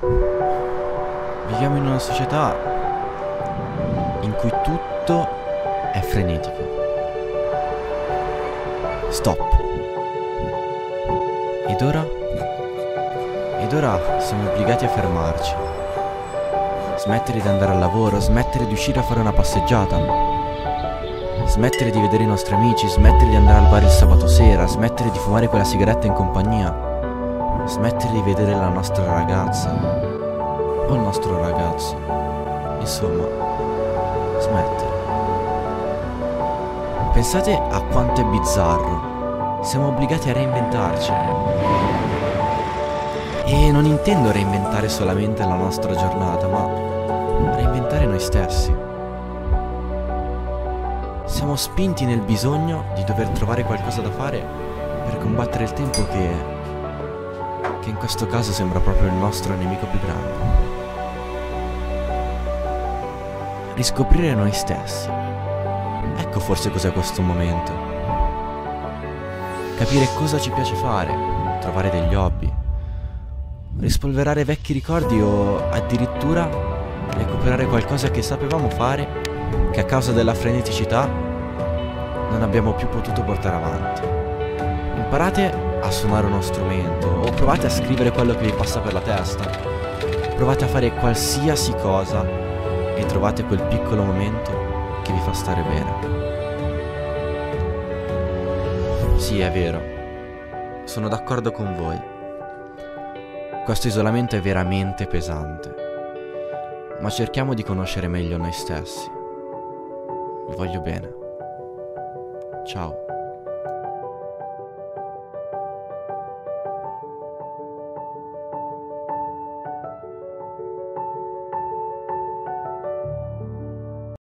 Viviamo in una società in cui tutto è frenetico. Stop. Ed ora? Ed ora siamo obbligati a fermarci. Smettere di andare al lavoro, smettere di uscire a fare una passeggiata. Smettere di vedere i nostri amici, smettere di andare al bar il sabato sera, smettere di fumare quella sigaretta in compagnia. Smettere di vedere la nostra ragazza o il nostro ragazzo. Insomma, smettere. Pensate a quanto è bizzarro. Siamo obbligati a reinventarci. E non intendo reinventare solamente la nostra giornata, ma reinventare noi stessi. Siamo spinti nel bisogno di dover trovare qualcosa da fare per combattere il tempo che, che in questo caso sembra proprio il nostro nemico più grande. Riscoprire noi stessi. Ecco forse cos'è questo momento. Capire cosa ci piace fare, trovare degli hobby, rispolverare vecchi ricordi o addirittura recuperare qualcosa che sapevamo fare che a causa della freneticità non abbiamo più potuto portare avanti. Imparate a suonare uno strumento o provate a scrivere quello che vi passa per la testa. Provate a fare qualsiasi cosa e trovate quel piccolo momento che vi fa stare bene. Sì, è vero. Sono d'accordo con voi. Questo isolamento è veramente pesante. Ma cerchiamo di conoscere meglio noi stessi. Vi voglio bene. Ciao.